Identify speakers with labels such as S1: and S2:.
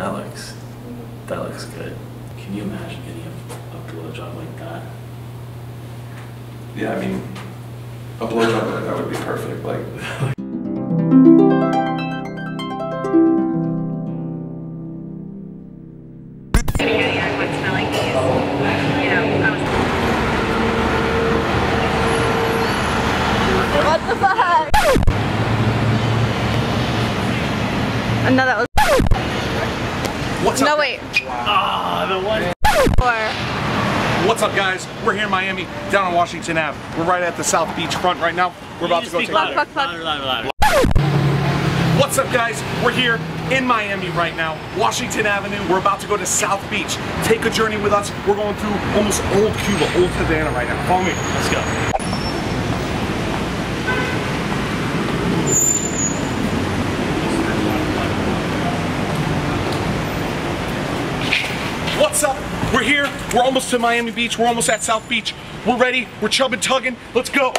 S1: looks that looks good. Can you imagine getting a, a blowjob like that?
S2: Yeah, I mean, a blowjob like that would be perfect. Like,
S3: What the fuck? No, that was.
S4: What's up?
S3: No, wait.
S1: Ah, the one.
S3: Four.
S4: What's up, guys? We're here in Miami, down on Washington Ave. We're right at the South Beach front right now. We're about to go take a look. What's up, guys? We're here in Miami right now, Washington Avenue. We're about to go to South Beach. Take a journey with us. We're going through almost old Cuba, old Havana right now. Follow me.
S1: Let's go.
S4: What's up? We're here. We're almost to Miami Beach. We're almost at South Beach. We're ready. We're chubbing, tugging. Let's go.